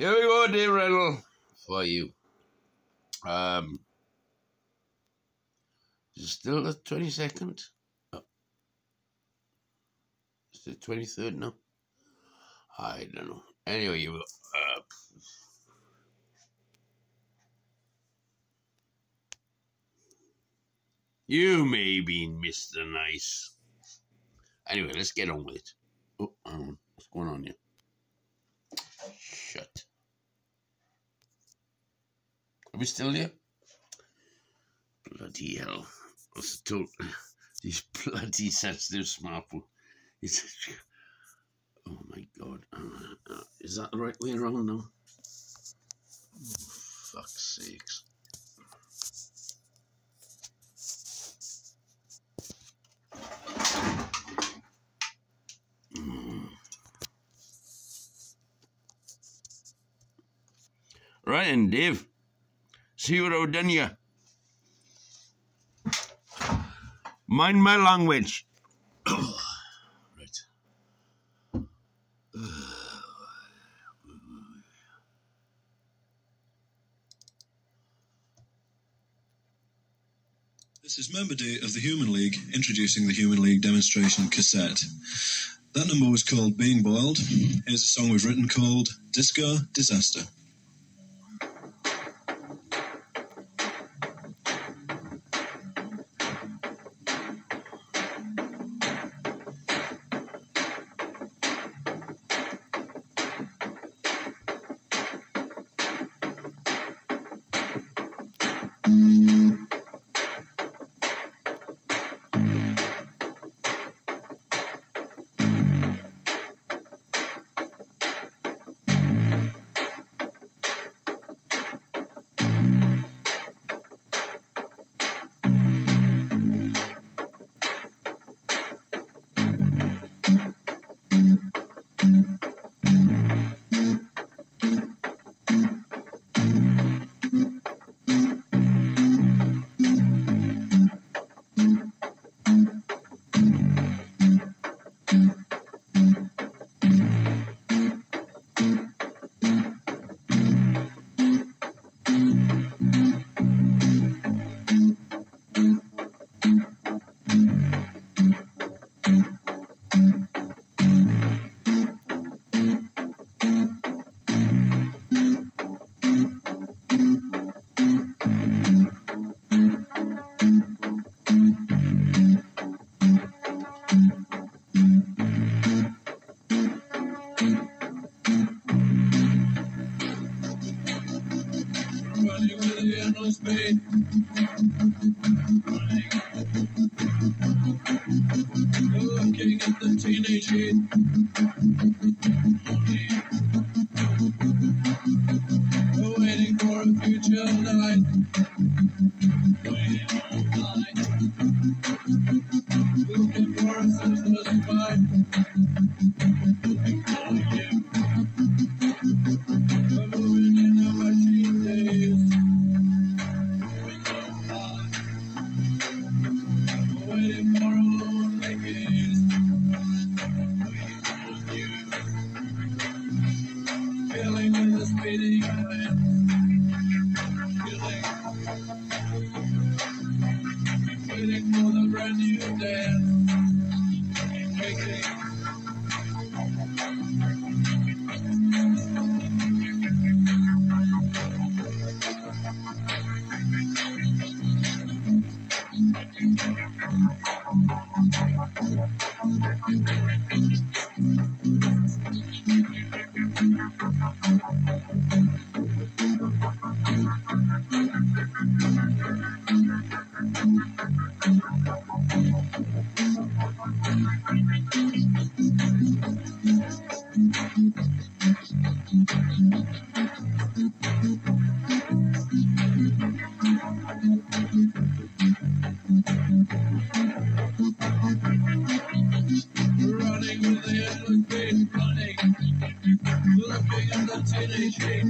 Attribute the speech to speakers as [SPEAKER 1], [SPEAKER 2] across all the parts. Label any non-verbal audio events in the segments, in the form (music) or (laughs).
[SPEAKER 1] Here we go, Dave Rendle, for you. Um, is it still the 22nd? Oh. Is it 23rd now? I don't know. Anyway, you uh, You may be Mr. Nice. Anyway, let's get on with it. Oh, um, what's going on here? Shut. Are we still here? Bloody hell. I still, (laughs) these bloody sensitive smartphone. It's, (laughs) oh my god. Uh, uh, is that the right way around now? Oh, fuck's sakes. Right and Dave. I've done here. Mind my language. (coughs) right.
[SPEAKER 2] This is Member Day of the Human League, introducing the Human League demonstration cassette. That number was called Being Boiled. Here's a song we've written called Disco Disaster. Running Waiting for the brand new. Running with the endless pain, running. Looking at the teenage heat,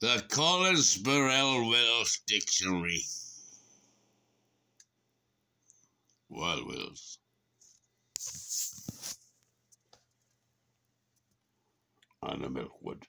[SPEAKER 2] The
[SPEAKER 1] Collins Burrell Wells Dictionary. Well, Wills. Under Milk Wood.